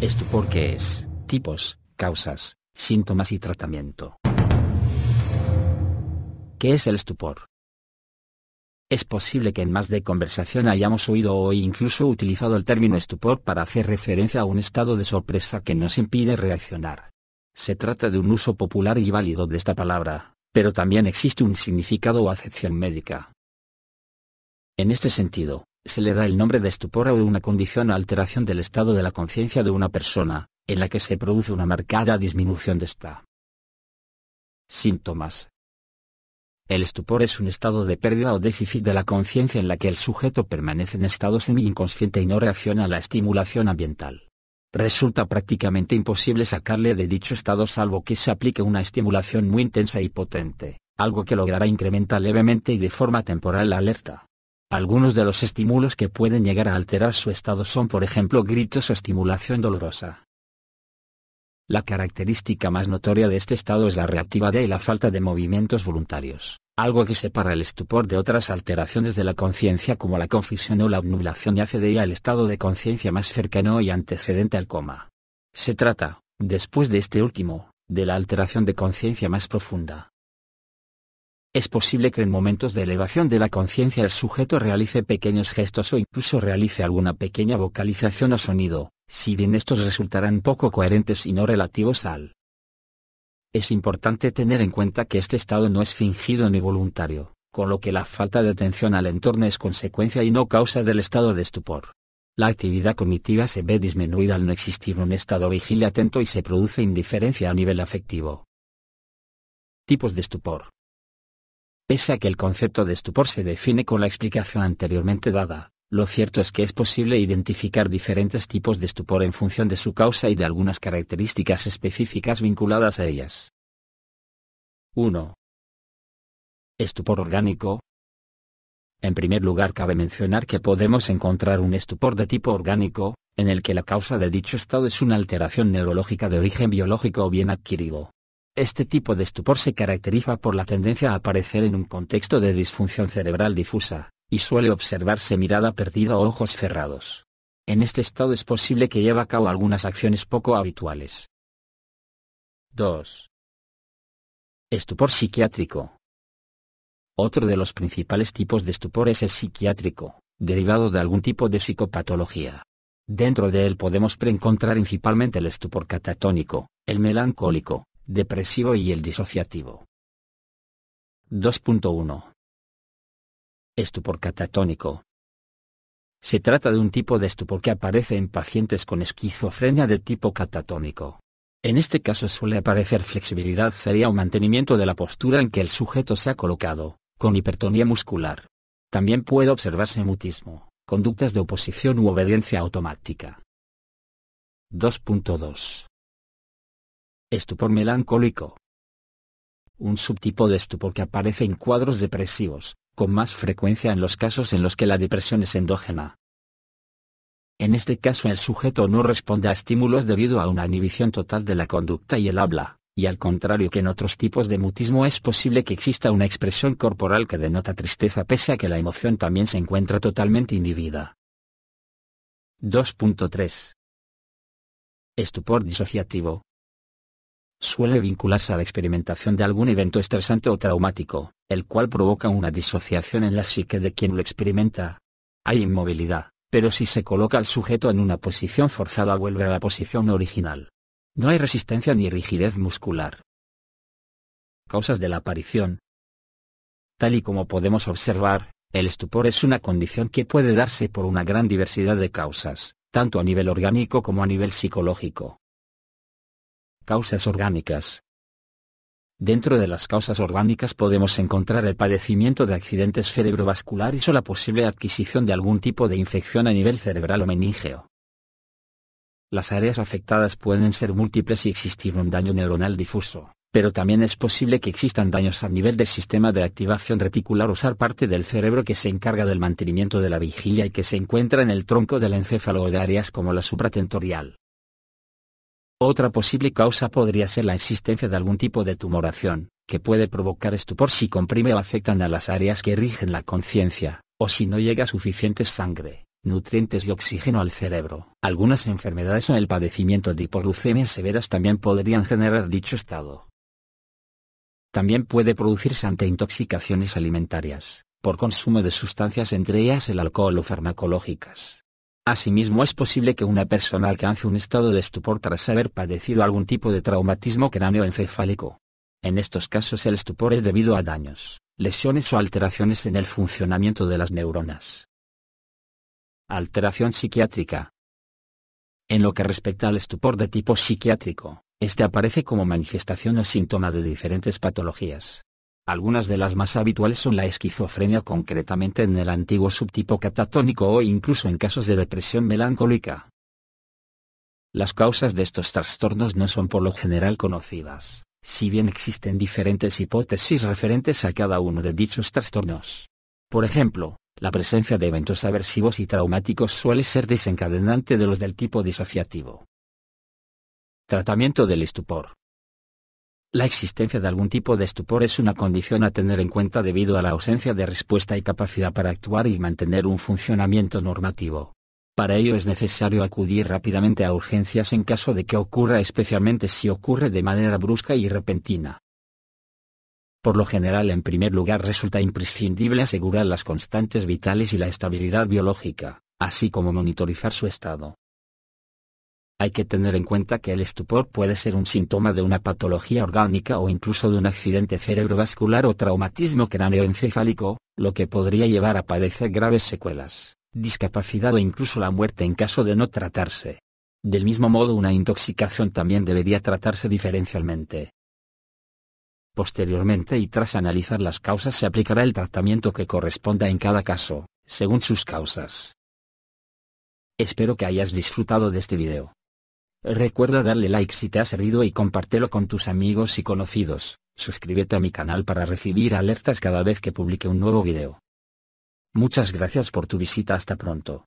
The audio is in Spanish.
¿Estupor qué es? Tipos, causas, síntomas y tratamiento. ¿Qué es el estupor? Es posible que en más de conversación hayamos oído o incluso utilizado el término estupor para hacer referencia a un estado de sorpresa que nos impide reaccionar. Se trata de un uso popular y válido de esta palabra, pero también existe un significado o acepción médica. En este sentido, se le da el nombre de estupor a una condición o alteración del estado de la conciencia de una persona, en la que se produce una marcada disminución de esta. Síntomas. El estupor es un estado de pérdida o déficit de la conciencia en la que el sujeto permanece en estado semi-inconsciente y no reacciona a la estimulación ambiental. Resulta prácticamente imposible sacarle de dicho estado salvo que se aplique una estimulación muy intensa y potente, algo que logrará incrementar levemente y de forma temporal la alerta. Algunos de los estímulos que pueden llegar a alterar su estado son por ejemplo gritos o estimulación dolorosa. La característica más notoria de este estado es la reactividad y la falta de movimientos voluntarios, algo que separa el estupor de otras alteraciones de la conciencia como la confusión o la obnubilación y accede al estado de conciencia más cercano y antecedente al coma. Se trata, después de este último, de la alteración de conciencia más profunda. Es posible que en momentos de elevación de la conciencia el sujeto realice pequeños gestos o incluso realice alguna pequeña vocalización o sonido, si bien estos resultarán poco coherentes y no relativos al. Es importante tener en cuenta que este estado no es fingido ni voluntario, con lo que la falta de atención al entorno es consecuencia y no causa del estado de estupor. La actividad cognitiva se ve disminuida al no existir un estado vigil atento y se produce indiferencia a nivel afectivo. Tipos de estupor. Pese a que el concepto de estupor se define con la explicación anteriormente dada, lo cierto es que es posible identificar diferentes tipos de estupor en función de su causa y de algunas características específicas vinculadas a ellas. 1. Estupor orgánico. En primer lugar cabe mencionar que podemos encontrar un estupor de tipo orgánico, en el que la causa de dicho estado es una alteración neurológica de origen biológico o bien adquirido. Este tipo de estupor se caracteriza por la tendencia a aparecer en un contexto de disfunción cerebral difusa, y suele observarse mirada perdida o ojos cerrados. En este estado es posible que lleve a cabo algunas acciones poco habituales. 2. Estupor psiquiátrico. Otro de los principales tipos de estupor es el psiquiátrico, derivado de algún tipo de psicopatología. Dentro de él podemos preencontrar principalmente el estupor catatónico, el melancólico, depresivo y el disociativo. 2.1 Estupor catatónico. Se trata de un tipo de estupor que aparece en pacientes con esquizofrenia de tipo catatónico. En este caso suele aparecer flexibilidad seria o mantenimiento de la postura en que el sujeto se ha colocado, con hipertonía muscular. También puede observarse mutismo, conductas de oposición u obediencia automática. 2.2 Estupor melancólico. Un subtipo de estupor que aparece en cuadros depresivos, con más frecuencia en los casos en los que la depresión es endógena. En este caso el sujeto no responde a estímulos debido a una inhibición total de la conducta y el habla, y al contrario que en otros tipos de mutismo es posible que exista una expresión corporal que denota tristeza pese a que la emoción también se encuentra totalmente inhibida. 2.3 Estupor disociativo suele vincularse a la experimentación de algún evento estresante o traumático, el cual provoca una disociación en la psique de quien lo experimenta. Hay inmovilidad, pero si se coloca al sujeto en una posición forzada vuelve a la posición original. No hay resistencia ni rigidez muscular. Causas de la aparición. Tal y como podemos observar, el estupor es una condición que puede darse por una gran diversidad de causas, tanto a nivel orgánico como a nivel psicológico. Causas orgánicas. Dentro de las causas orgánicas podemos encontrar el padecimiento de accidentes cerebrovasculares o la posible adquisición de algún tipo de infección a nivel cerebral o meníngeo. Las áreas afectadas pueden ser múltiples y existir un daño neuronal difuso, pero también es posible que existan daños a nivel del sistema de activación reticular o parte del cerebro que se encarga del mantenimiento de la vigilia y que se encuentra en el tronco del encéfalo o de áreas como la supratentorial. Otra posible causa podría ser la existencia de algún tipo de tumoración, que puede provocar estupor si comprime o afectan a las áreas que rigen la conciencia, o si no llega suficiente sangre, nutrientes y oxígeno al cerebro. Algunas enfermedades o el padecimiento de hipoglucemia severas también podrían generar dicho estado. También puede producirse ante intoxicaciones alimentarias, por consumo de sustancias entre ellas el alcohol o farmacológicas. Asimismo es posible que una persona alcance un estado de estupor tras haber padecido algún tipo de traumatismo cráneoencefálico. En estos casos el estupor es debido a daños, lesiones o alteraciones en el funcionamiento de las neuronas. Alteración psiquiátrica. En lo que respecta al estupor de tipo psiquiátrico, este aparece como manifestación o síntoma de diferentes patologías. Algunas de las más habituales son la esquizofrenia concretamente en el antiguo subtipo catatónico o incluso en casos de depresión melancólica. Las causas de estos trastornos no son por lo general conocidas, si bien existen diferentes hipótesis referentes a cada uno de dichos trastornos. Por ejemplo, la presencia de eventos aversivos y traumáticos suele ser desencadenante de los del tipo disociativo. Tratamiento del estupor. La existencia de algún tipo de estupor es una condición a tener en cuenta debido a la ausencia de respuesta y capacidad para actuar y mantener un funcionamiento normativo. Para ello es necesario acudir rápidamente a urgencias en caso de que ocurra especialmente si ocurre de manera brusca y repentina. Por lo general en primer lugar resulta imprescindible asegurar las constantes vitales y la estabilidad biológica, así como monitorizar su estado. Hay que tener en cuenta que el estupor puede ser un síntoma de una patología orgánica o incluso de un accidente cerebrovascular o traumatismo cráneoencefálico, lo que podría llevar a padecer graves secuelas, discapacidad o incluso la muerte en caso de no tratarse. Del mismo modo una intoxicación también debería tratarse diferencialmente. Posteriormente y tras analizar las causas se aplicará el tratamiento que corresponda en cada caso, según sus causas. Espero que hayas disfrutado de este video. Recuerda darle like si te ha servido y compártelo con tus amigos y conocidos, suscríbete a mi canal para recibir alertas cada vez que publique un nuevo video. Muchas gracias por tu visita hasta pronto.